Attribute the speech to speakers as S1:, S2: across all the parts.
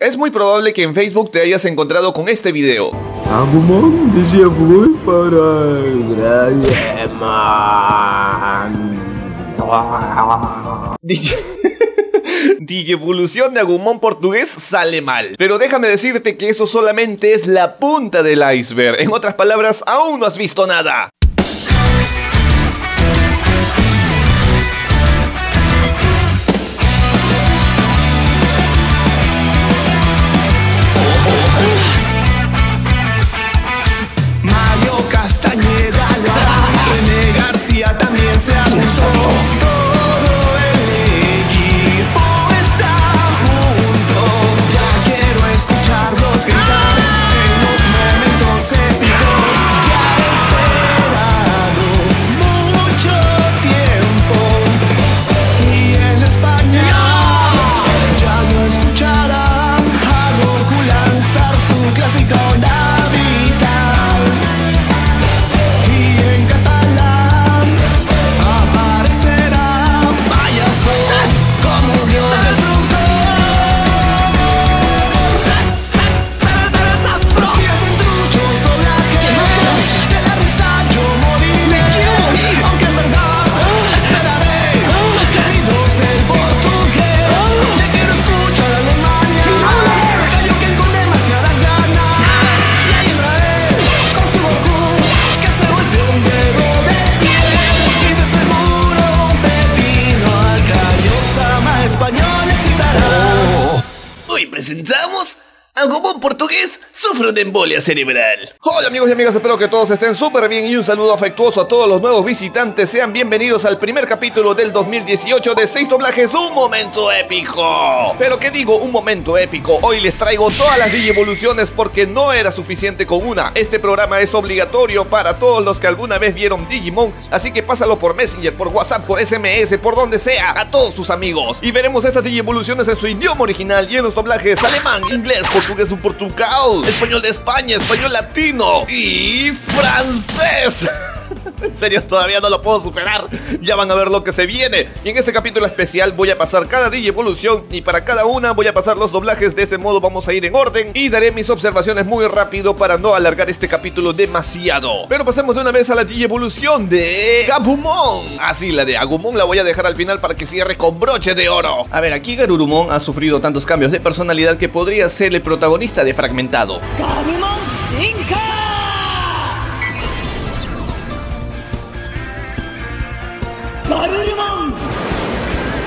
S1: Es muy probable que en Facebook te hayas encontrado con este video. Digievolución de Agumon portugués sale mal. Pero déjame decirte que eso solamente es la punta del iceberg. En otras palabras, aún no has visto nada. Hoy presentamos Agumon portugués sufre una embolia cerebral. Hola amigos y amigas, espero que todos estén súper bien y un saludo afectuoso a todos los nuevos visitantes. Sean bienvenidos al primer capítulo del 2018 de 6 doblajes, un momento épico. Pero qué digo, un momento épico. Hoy les traigo todas las evoluciones porque no era suficiente con una. Este programa es obligatorio para todos los que alguna vez vieron Digimon, así que pásalo por Messenger, por WhatsApp, por SMS, por donde sea, a todos tus amigos. Y veremos estas evoluciones en su idioma original y en los doblajes alemán, inglés, portugués de Portugal, español de España, español latino y francés. En serio, todavía no lo puedo superar. Ya van a ver lo que se viene. Y en este capítulo especial voy a pasar cada evolución y para cada una voy a pasar los doblajes. De ese modo vamos a ir en orden y daré mis observaciones muy rápido para no alargar este capítulo demasiado. Pero pasemos de una vez a la evolución de Gabumon. Así, la de Agumon la voy a dejar al final para que cierre con broche de oro. A ver, aquí Garurumon ha sufrido tantos cambios de personalidad que podría ser el protagonista de Fragmentado.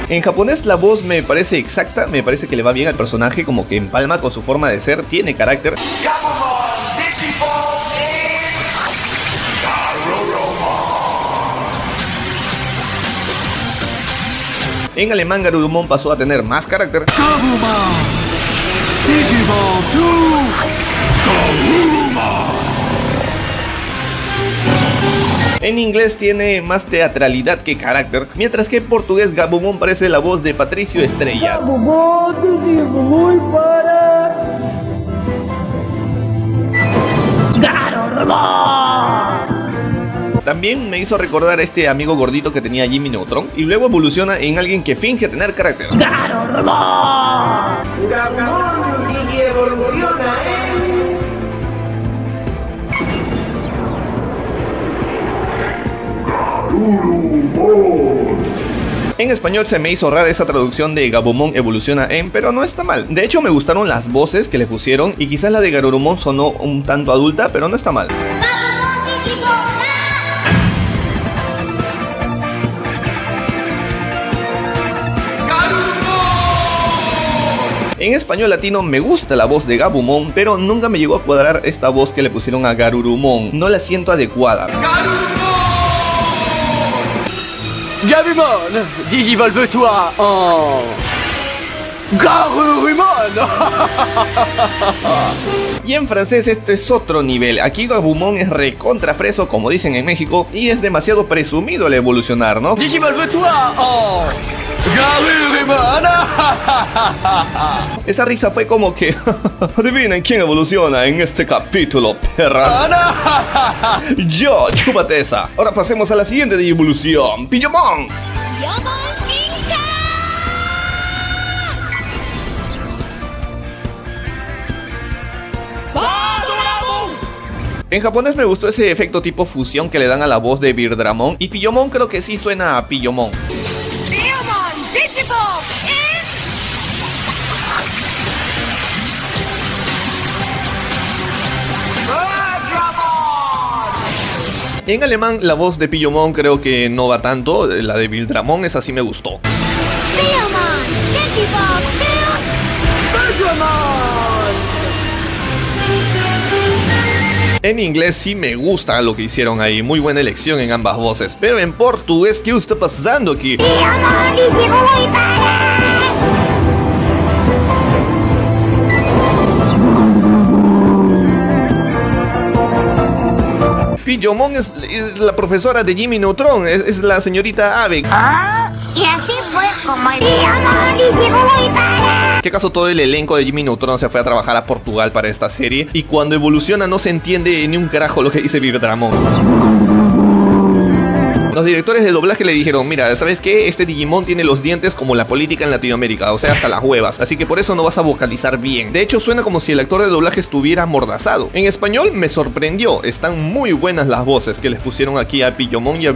S1: En japonés la voz me parece exacta, me parece que le va bien al personaje, como que empalma con su forma de ser, tiene carácter. En alemán Garurumon pasó a tener más carácter. En inglés tiene más teatralidad que carácter, mientras que en portugués Gabumon parece la voz de Patricio Estrella. También me hizo recordar a este amigo gordito que tenía Jimmy Neutron y luego evoluciona en alguien que finge tener carácter. En español se me hizo rara esa traducción de Gabumon evoluciona en, pero no está mal. De hecho me gustaron las voces que le pusieron y quizás la de Garurumon sonó un tanto adulta, pero no está mal. En español latino me gusta la voz de Gabumon, pero nunca me llegó a cuadrar esta voz que le pusieron a Garurumon. No la siento adecuada.
S2: Gabumon, digivolve-toi en...
S1: Y en francés esto es otro nivel. Aquí Gabumon es recontrafreso, como dicen en México, y es demasiado presumido al evolucionar, ¿no? Esa risa fue como que... Adivinen quién evoluciona en este capítulo, perras. Yo, chúpate esa. Ahora pasemos a la siguiente de evolución. Pillomon. En japonés me gustó ese efecto tipo fusión que le dan a la voz de Birdramon y Pillomon creo que sí suena a Pillomon. En alemán la voz de Pillomon creo que no va tanto, la de Bildramon esa sí me gustó. En inglés sí me gusta lo que hicieron ahí, muy buena elección en ambas voces. Pero en portugués, ¿qué está pasando aquí? Pillomon es, es la profesora de Jimmy Neutron, es, es la señorita Ave.
S3: Ah, y así fue como el...
S1: ¿Qué acaso todo el elenco de Jimmy Neutron se fue a trabajar a Portugal para esta serie? Y cuando evoluciona no se entiende ni un carajo lo que dice Birdramon. Los directores de doblaje le dijeron, mira, ¿sabes qué? Este Digimon tiene los dientes como la política en Latinoamérica, o sea, hasta las huevas, así que por eso no vas a vocalizar bien. De hecho, suena como si el actor de doblaje estuviera amordazado. En español me sorprendió, están muy buenas las voces que les pusieron aquí a Pillomon y a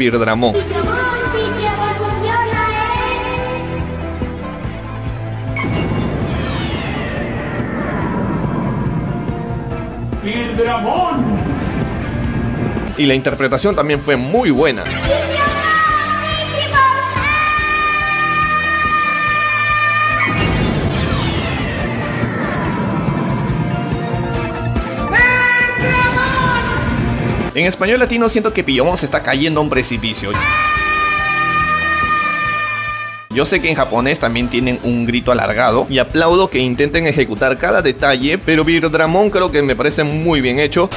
S1: Y la interpretación también fue muy buena. En español latino siento que Pillomon se está cayendo a un precipicio. Yo sé que en japonés también tienen un grito alargado y aplaudo que intenten ejecutar cada detalle, pero Birdramon creo que me parece muy bien hecho.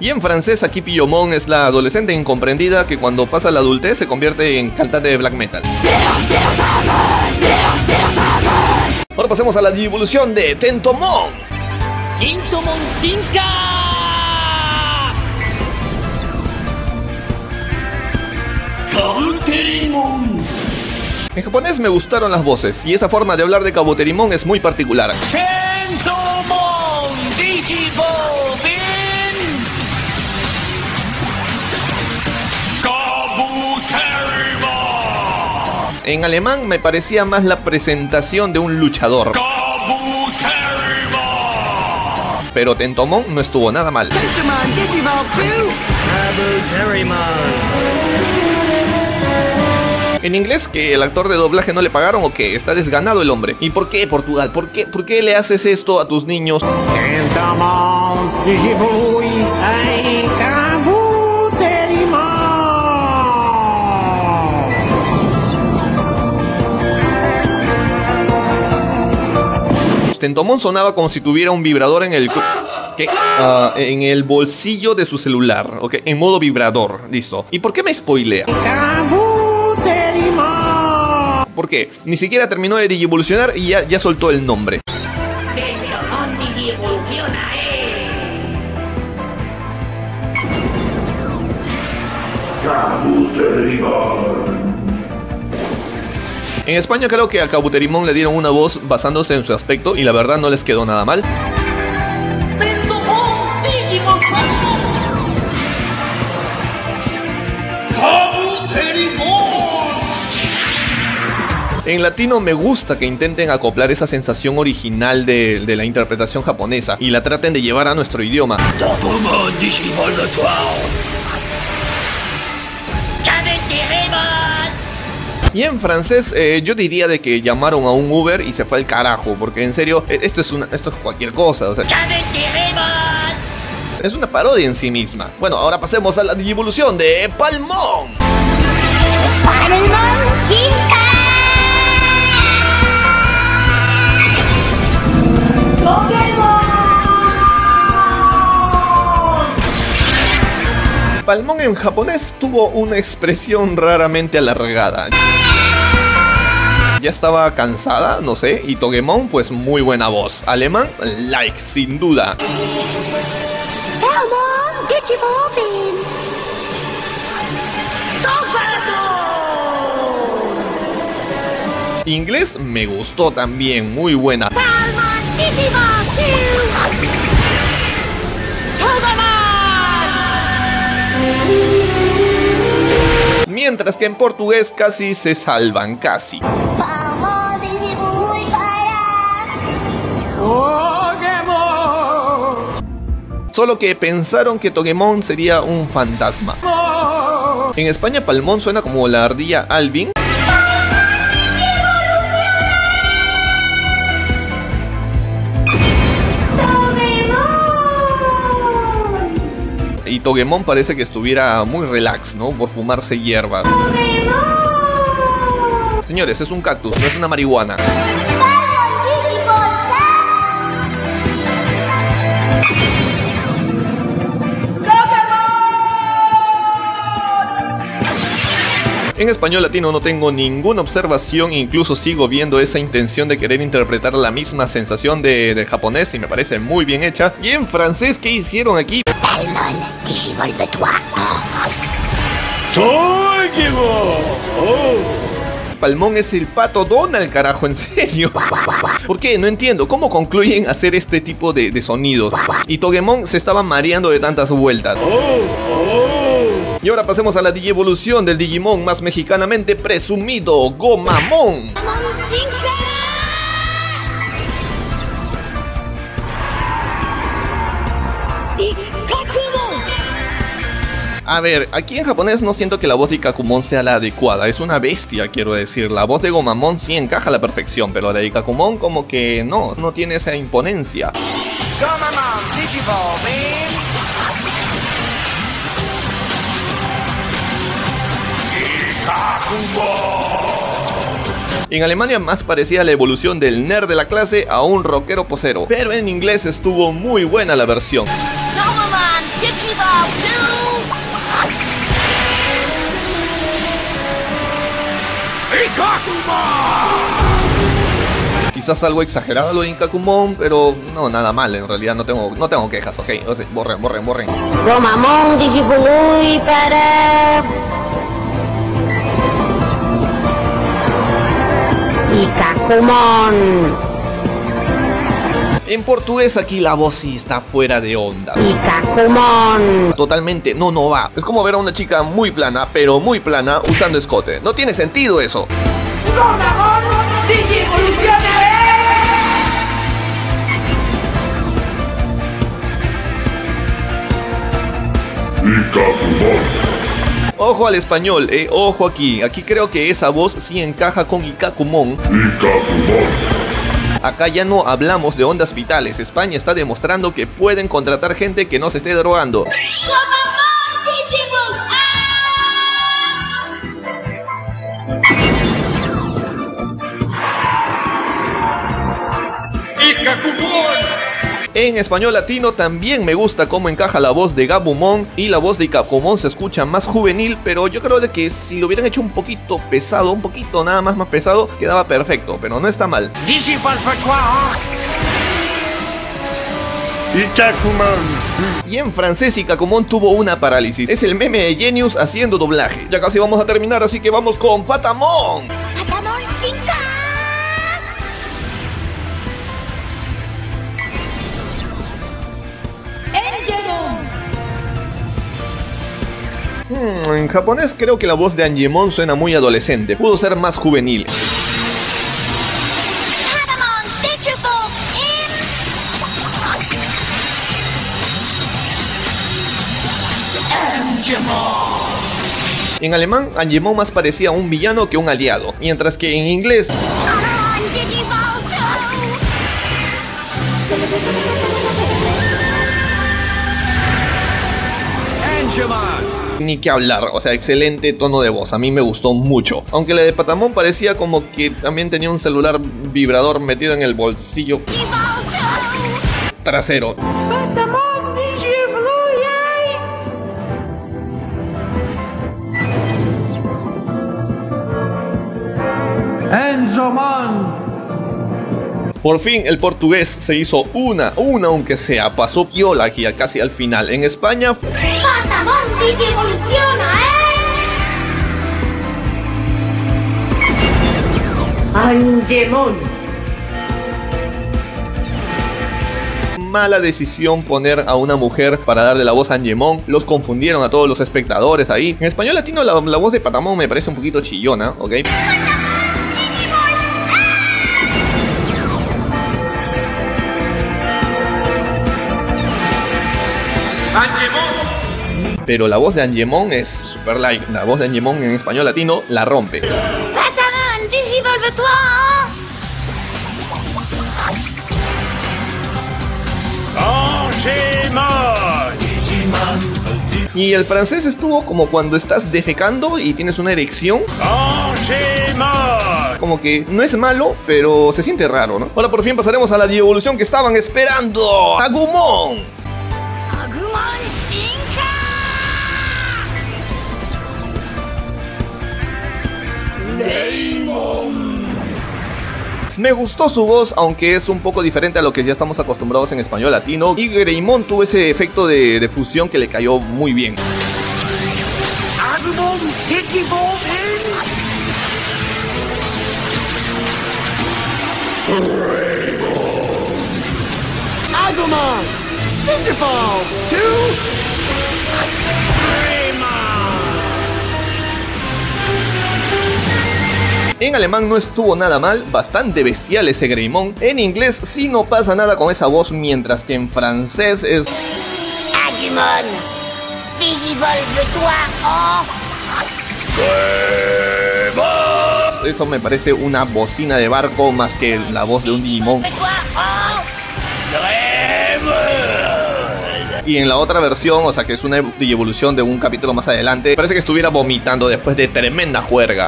S1: Y en francés aquí Pillomon es la adolescente incomprendida que cuando pasa la adultez se convierte en cantante de black metal. Ahora pasemos a la evolución de Tentomon.
S2: Intomon Tinka!
S1: En japonés me gustaron las voces y esa forma de hablar de Kabuterimon es muy particular.
S2: Sensomon!
S1: En alemán me parecía más la presentación de un luchador, pero Tentomon no estuvo nada mal.
S3: Digimon,
S1: En inglés, que el actor de doblaje no le pagaron o que está desganado el hombre. ¿Y por qué Portugal? ¿Por qué, ¿Por qué le haces esto a tus niños? Tentomon sonaba como si tuviera un vibrador en el... ¿Qué? Ah, en el bolsillo de su celular, ok, en modo vibrador, listo. ¿Y por qué me spoilea? ¿Por qué? Ni siquiera terminó de digivolucionar y ya, ya soltó el nombre. En España creo que a Kabuterimon le dieron una voz basándose en su aspecto y la verdad no les quedó nada mal. En latino me gusta que intenten acoplar esa sensación original de, la interpretación japonesa y la traten de llevar a nuestro idioma. Y en francés eh, yo diría de que llamaron a un Uber y se fue al carajo, porque en serio, eh, esto es, una, esto es cualquier cosa, o sea, es una parodia en sí misma. Bueno, ahora pasemos a la evolución de Palmón.
S3: Palmon,
S1: Palmón en japonés tuvo una expresión raramente alargada. Ya estaba cansada, no sé, y Togemon pues muy buena voz. Alemán, like, sin duda. Inglés me gustó también, muy buena. Mientras que en portugués casi se salvan, casi. Solo que pensaron que Togemon sería un fantasma. En España Palmón suena como la ardilla Alvin. Y Togemon parece que estuviera muy relax, ¿no? Por fumarse hierbas. Señores, es un cactus, no es una marihuana. En español latino no tengo ninguna observación, incluso sigo viendo esa intención de querer interpretar la misma sensación de, de japonés y me parece muy bien hecha. Y en francés, ¿qué hicieron aquí?
S3: Palmon, Digivolve-toi.
S1: Palmón es el pato Donald, carajo, en serio. ¿Por qué? No entiendo. ¿Cómo concluyen hacer este tipo de, de sonidos? Y Togemon se estaba mareando de tantas vueltas. Y ahora pasemos a la digievolución del Digimon más mexicanamente presumido, Gomamon. A ver, aquí en japonés no siento que la voz de Ikakumon sea la adecuada, es una bestia, quiero decir. La voz de Gomamon sí encaja a la perfección, pero la de Ikakumon como que no, no tiene esa imponencia. En Alemania más parecía la evolución del nerd de la clase a un rockero posero, pero en inglés estuvo muy buena la versión. Quizás algo exagerado lo de Inkakumon, pero no, nada mal, en realidad no tengo, no tengo quejas, ok. O sea, borren, borren, borren.
S3: Gomamon, Digivolve, para. Y Kakumon.
S1: En portugués aquí la voz sí está fuera de onda. Totalmente, no, no va. Es como ver a una chica muy plana, pero muy plana, usando escote. No tiene sentido eso. Ojo al español, eh, ojo aquí. Aquí creo que esa voz sí encaja con Ikakumon. Acá ya no hablamos de ondas vitales. España está demostrando que pueden contratar gente que no se esté drogando. En español latino también me gusta cómo encaja la voz de Gabumon y la voz de Ikakumon se escucha más juvenil, pero yo creo de que si lo hubieran hecho un poquito pesado, un poquito nada más más pesado, quedaba perfecto, pero no está mal. Y en francés Ikakumon tuvo una parálisis. Es el meme de Genius haciendo doblaje. Ya casi vamos a terminar, así que vamos con Patamon. Hmm, en japonés creo que la voz de Angemon suena muy adolescente. Pudo ser más juvenil. En alemán, Angemon más parecía un villano que un aliado, mientras que en inglés ni que hablar, o sea, excelente tono de voz, a mí me gustó mucho. Aunque la de Patamón parecía como que también tenía un celular vibrador metido en el bolsillo trasero. Por fin el portugués se hizo una, una aunque sea, pasó piola aquí casi al final. En España
S3: Patamon, Digivoluciona, ¿eh?
S4: Angemon.
S1: Mala decisión poner a una mujer para darle la voz a Angemon. Los confundieron a todos los espectadores ahí. En español latino la, la voz de Patamon me parece un poquito chillona, ¿ok? Pero la voz de Angemon es super light. La voz de Angemon en español latino la rompe. Y el francés estuvo como cuando estás defecando y tienes una erección. Como que no es malo, pero se siente raro, ¿no? Ahora por fin pasaremos a la evolución que estaban esperando. Agumon Me gustó su voz, aunque es un poco diferente a lo que ya estamos acostumbrados en español latino. Y Greymon tuvo ese efecto de, de fusión que le cayó muy bien.
S2: Agumon Digivolve Agumon
S1: En alemán no estuvo nada mal, bastante bestial ese Greymon. En inglés sí no pasa nada con esa voz, mientras que en francés es...
S3: Agumon oh
S1: Eso me parece una bocina de barco más que la voz de un Digimon.
S3: Toi
S1: Y en la otra versión, o sea que es una evolución de un capítulo más adelante, parece que estuviera vomitando después de tremenda juerga.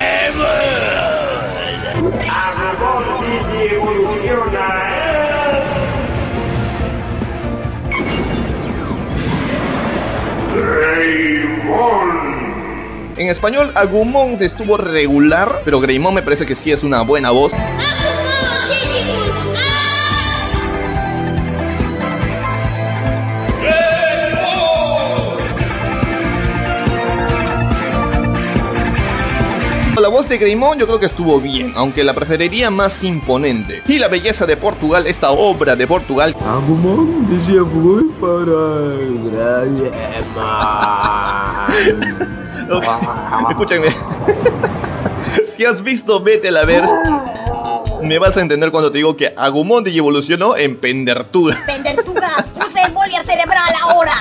S1: En español, Agumon estuvo regular, pero Greymon me parece que sí es una buena voz. La voz de Greymon yo creo que estuvo bien, aunque la preferiría más imponente. Y la belleza de Portugal, esta obra de Portugal,
S5: Agumon déjà vu
S1: Ok, Escúchenme. si has visto Vete a ver, me vas a entender cuando te digo que Agumon evolucionó en Pendertuga.
S3: Pendertuga, usa embolia cerebral ahora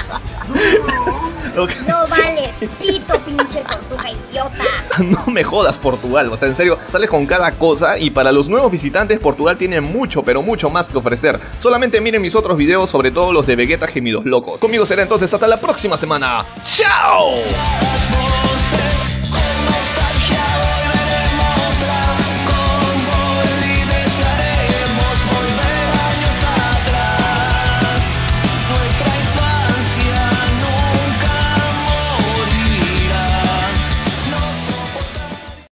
S3: No vales, pito pinche tortuga idiota
S1: No me jodas Portugal, o sea, en serio, sales con cada cosa y para los nuevos visitantes Portugal tiene mucho, pero mucho más que ofrecer. Solamente miren mis otros videos, sobre todo los de Vegeta Gemidos Locos. Conmigo será entonces hasta la próxima semana. ¡Chao!